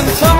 and time.